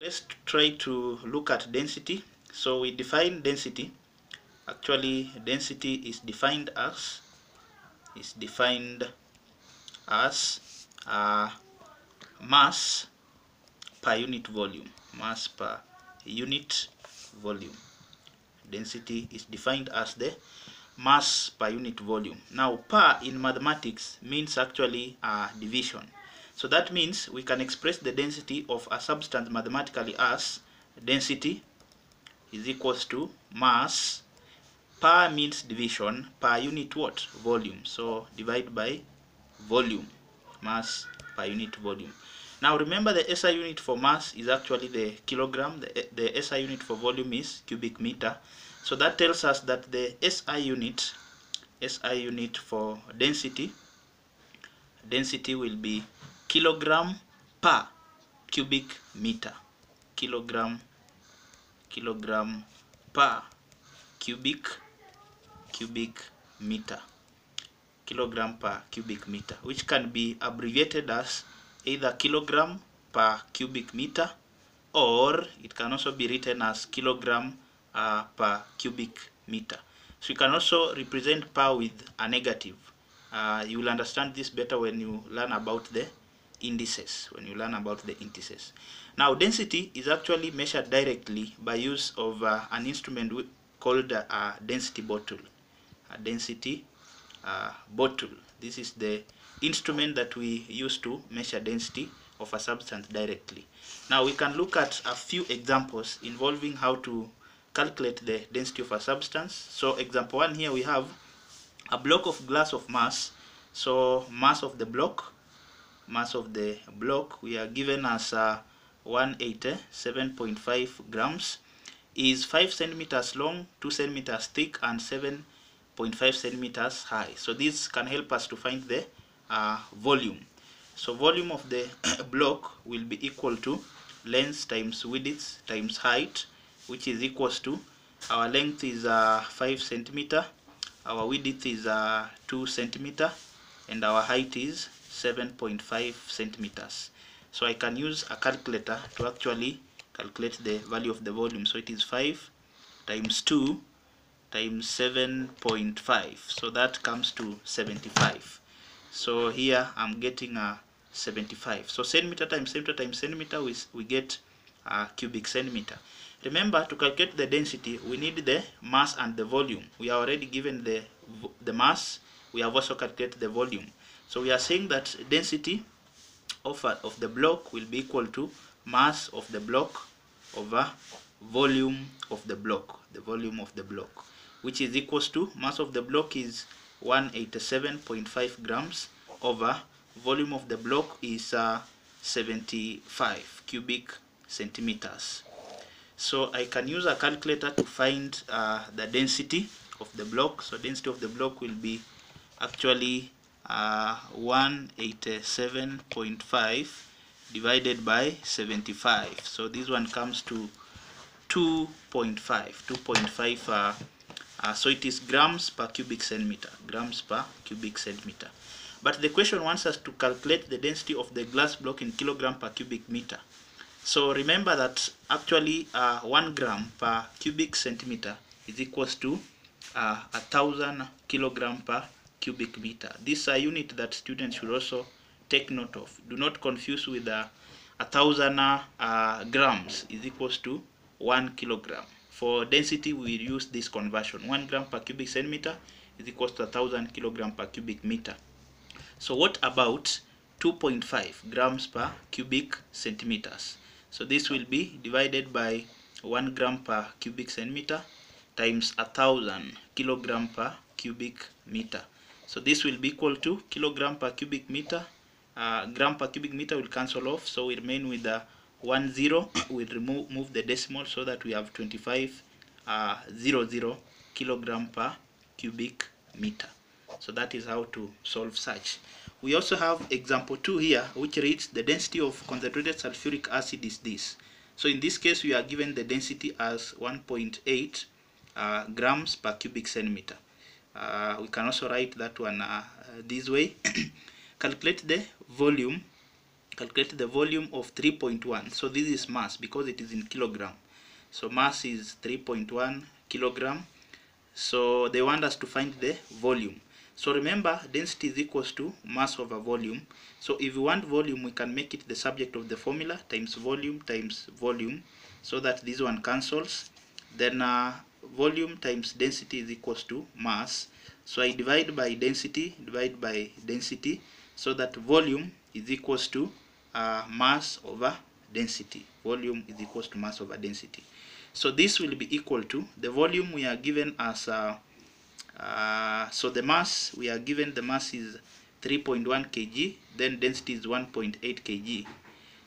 let's try to look at density. So we define density. Actually density is defined as is defined as uh, mass per unit volume. Mass per unit volume. Density is defined as the mass per unit volume. Now per in mathematics means actually uh, division so that means we can express the density of a substance mathematically as density is equals to mass per means division per unit what? Volume. So divide by volume. Mass per unit volume. Now remember the SI unit for mass is actually the kilogram. The, the SI unit for volume is cubic meter. So that tells us that the SI unit SI unit for density density will be kilogram per cubic meter. Kilogram kilogram per cubic cubic meter. Kilogram per cubic meter which can be abbreviated as either kilogram per cubic meter or it can also be written as kilogram uh, per cubic meter. So you can also represent per with a negative. Uh, you will understand this better when you learn about the indices when you learn about the indices. Now density is actually measured directly by use of uh, an instrument called a uh, density bottle. A density uh, bottle. This is the instrument that we use to measure density of a substance directly. Now we can look at a few examples involving how to calculate the density of a substance. So example one here we have a block of glass of mass. So mass of the block mass of the block we are given as uh, 187.5 grams. Is 5 centimeters long 2 centimeters thick and 7.5 centimeters high. So this can help us to find the uh, volume. So volume of the block will be equal to length times width times height which is equals to our length is uh, 5 centimeter our width is uh, 2 centimeter and our height is 7.5 centimeters. So I can use a calculator to actually calculate the value of the volume. So it is 5 times 2 times 7.5 so that comes to 75 so here I'm getting a 75 so centimeter times centimeter times centimeter we, we get a cubic centimeter. Remember to calculate the density we need the mass and the volume. We are already given the the mass. We have also calculated the volume so we are saying that density of, a, of the block will be equal to mass of the block over volume of the block the volume of the block which is equals to mass of the block is 187.5 grams over volume of the block is uh, 75 cubic centimeters. So I can use a calculator to find uh, the density of the block. So density of the block will be actually uh, 187.5 divided by 75 so this one comes to 2.5 2.5 uh, uh, so it is grams per cubic centimeter. Grams per cubic centimeter. But the question wants us to calculate the density of the glass block in kilogram per cubic meter. So remember that actually uh, 1 gram per cubic centimeter is equals to uh, a thousand kilogram per cubic meter. This is a unit that students should also take note of. Do not confuse with a, a thousand uh, grams is equals to one kilogram. For density, we use this conversion. One gram per cubic centimeter is equals to a thousand kilogram per cubic meter. So what about 2.5 grams per cubic centimeters? So this will be divided by 1 gram per cubic centimeter times a thousand kilogram per cubic meter. So this will be equal to kilogram per cubic meter. Uh, gram per cubic meter will cancel off, so we remain with the one zero. We'll remove move the decimal so that we have 25 uh, zero zero kilogram per cubic meter. So that is how to solve such. We also have example 2 here which reads the density of concentrated sulfuric acid is this. So in this case we are given the density as 1.8 uh, grams per cubic centimeter. Uh, we can also write that one uh, this way. Calculate the volume calculate the volume of 3.1 so this is mass because it is in kilogram. So mass is 3.1 kilogram. So they want us to find the volume. So remember density is equals to mass over volume. So if we want volume we can make it the subject of the formula times volume times volume so that this one cancels. Then uh, volume times density is equals to mass. So I divide by density divide by density so that volume is equals to uh, mass over density. Volume is equals to mass over density. So this will be equal to the volume we are given as uh, uh, so the mass we are given the mass is 3.1 kg then density is 1.8 kg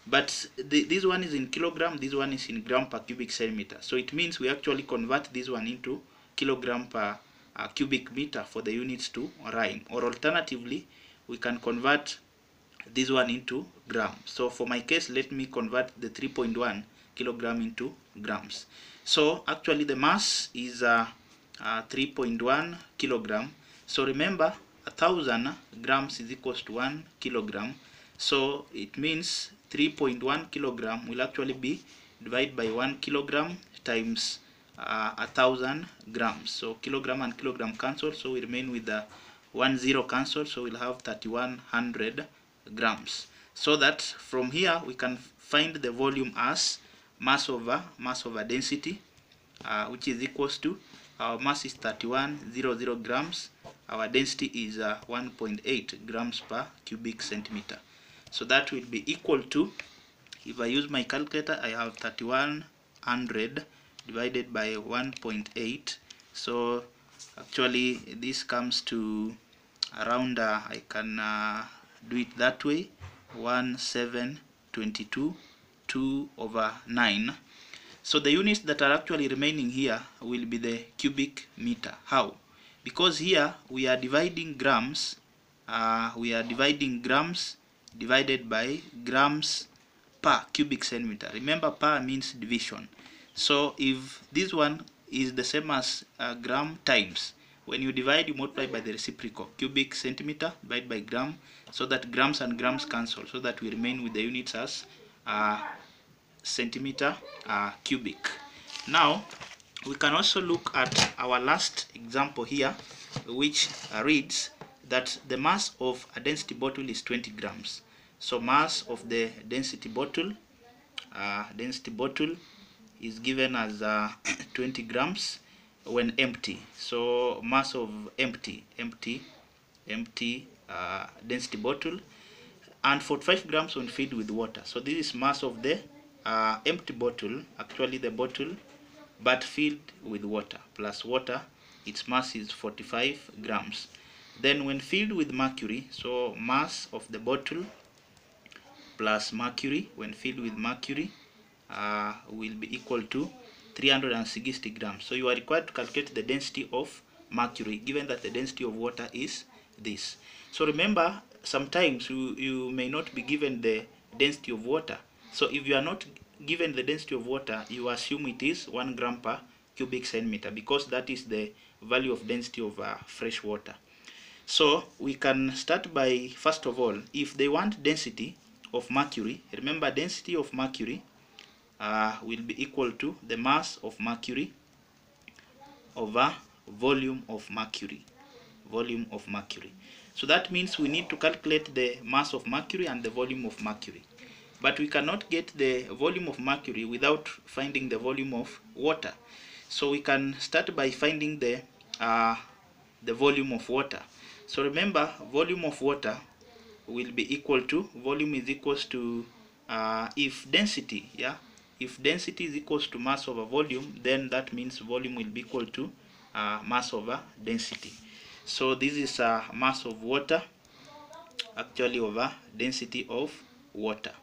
but the, this one is in kilogram this one is in gram per cubic centimeter. So it means we actually convert this one into kilogram per uh, cubic meter for the units to rhyme or alternatively we can convert this one into gram. So for my case let me convert the 3.1 kilogram into grams. So actually the mass is uh, uh, 3.1 kilogram. So remember a thousand grams is equals to one kilogram. So it means 3.1 kilogram will actually be divided by 1 kilogram times uh, a thousand grams. So kilogram and kilogram cancel so we remain with the one zero cancel so we'll have 3100 grams. So that from here we can find the volume as mass over mass over density uh, which is equals to our mass is 3100 grams our density is uh, 1.8 grams per cubic centimeter so that will be equal to if I use my calculator I have 3100 divided by 1.8 so actually this comes to around uh, I can uh, do it that way 1722 2 over 9 so the units that are actually remaining here will be the cubic meter. How? Because here we are dividing grams uh, we are dividing grams divided by grams per cubic centimeter. Remember per means division. So if this one is the same as uh, gram times when you divide you multiply by the reciprocal cubic centimeter divided by gram so that grams and grams cancel so that we remain with the units as uh, centimeter uh, cubic. Now we can also look at our last example here which reads that the mass of a density bottle is 20 grams. So mass of the density bottle uh, density bottle is given as uh, 20 grams when empty. So mass of empty empty empty uh, density bottle and 45 grams when filled with water. So this is mass of the uh, empty bottle actually the bottle but filled with water. Plus water its mass is 45 grams then when filled with mercury so mass of the bottle plus mercury when filled with mercury uh, will be equal to 360 grams. So you are required to calculate the density of mercury given that the density of water is this. So remember sometimes you, you may not be given the density of water. So if you are not given the density of water you assume it is 1 gram per cubic centimeter because that is the value of density of uh, fresh water so we can start by first of all if they want density of mercury remember density of mercury uh, will be equal to the mass of mercury over volume of mercury volume of mercury. So that means we need to calculate the mass of mercury and the volume of mercury. But we cannot get the volume of mercury without finding the volume of water. So we can start by finding the uh, the volume of water so remember volume of water will be equal to volume is equals to uh, if density yeah? If density is equals to mass over volume then that means volume will be equal to uh, mass over density. So this is a mass of water actually over density of water.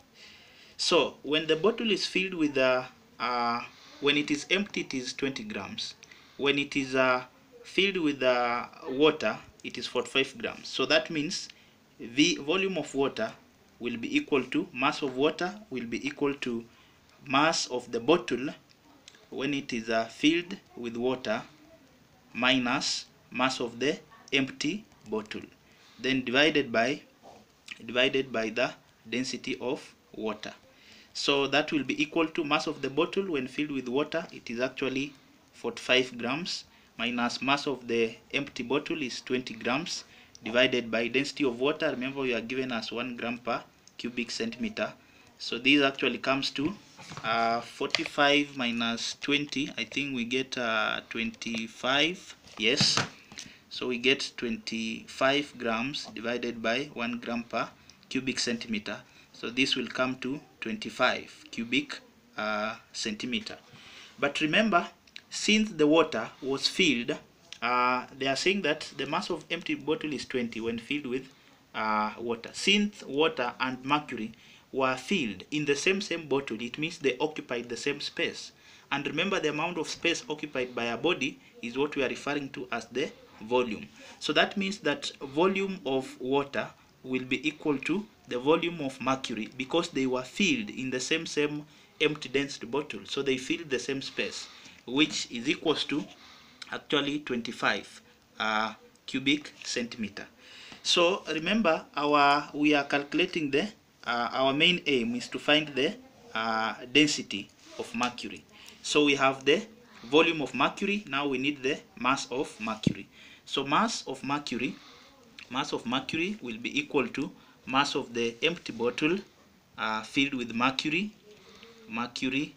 So when the bottle is filled with uh, uh, when it is empty it is 20 grams. When it is uh, filled with uh, water it is 45 grams so that means the volume of water will be equal to mass of water will be equal to mass of the bottle when it is uh, filled with water minus mass of the empty bottle then divided by divided by the density of water. So that will be equal to mass of the bottle when filled with water. It is actually 45 grams minus mass of the empty bottle is 20 grams divided by density of water. Remember we are given as 1 gram per cubic centimeter. So this actually comes to uh, 45 minus 20. I think we get uh, 25. Yes. So we get 25 grams divided by 1 gram per cubic centimeter. So this will come to 25 cubic uh, centimeter. But remember, since the water was filled, uh, they are saying that the mass of empty bottle is 20 when filled with uh, water. Since water and mercury were filled in the same same bottle, it means they occupied the same space. And remember, the amount of space occupied by a body is what we are referring to as the volume. So that means that volume of water will be equal to the volume of mercury because they were filled in the same same empty density bottle. So they filled the same space, which is equals to actually 25 uh, cubic centimeter. So remember, our we are calculating the uh, our main aim is to find the uh, density of mercury. So we have the volume of mercury. Now we need the mass of mercury. So mass of mercury, mass of mercury will be equal to mass of the empty bottle uh, filled with mercury, mercury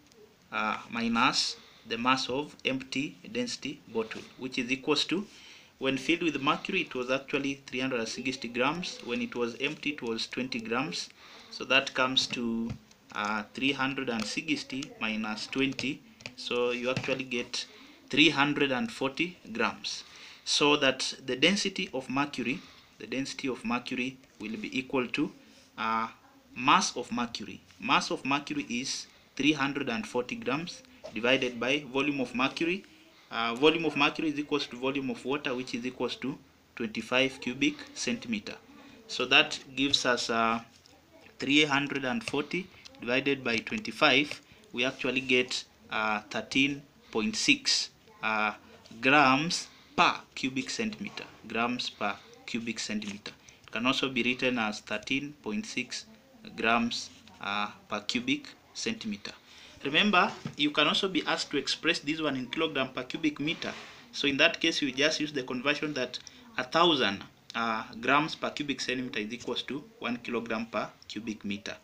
uh, minus the mass of empty density bottle, which is equals to when filled with mercury it was actually 360 grams. When it was empty it was 20 grams. So that comes to uh, 360 minus 20. So you actually get 340 grams. So that the density of mercury, the density of mercury will be equal to uh, mass of mercury. Mass of mercury is 340 grams divided by volume of mercury. Uh, volume of mercury is equals to volume of water, which is equals to 25 cubic centimeter. So that gives us uh, 340 divided by 25. We actually get uh, 13.6 uh, grams per cubic centimeter. Grams per cubic centimeter. It can also be written as 13.6 grams uh, per cubic centimeter. Remember, you can also be asked to express this one in kilogram per cubic meter. So in that case, you just use the conversion that a thousand uh, grams per cubic centimeter is equals to one kilogram per cubic meter.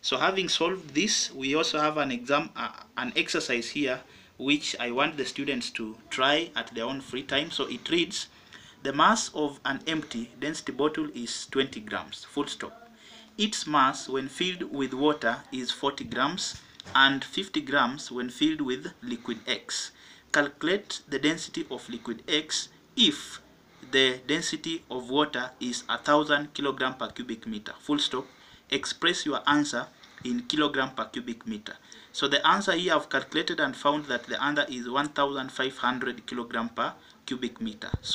So having solved this, we also have an exam, uh, an exercise here, which I want the students to try at their own free time. So it reads, the mass of an empty density bottle is 20 grams, full stop. Its mass when filled with water is 40 grams and 50 grams when filled with liquid X. Calculate the density of liquid X if the density of water is 1000 kilogram per cubic meter. Full stop. Express your answer in kilogram per cubic meter. So the answer here I've calculated and found that the answer is 1500 kilogram per cubic meter. So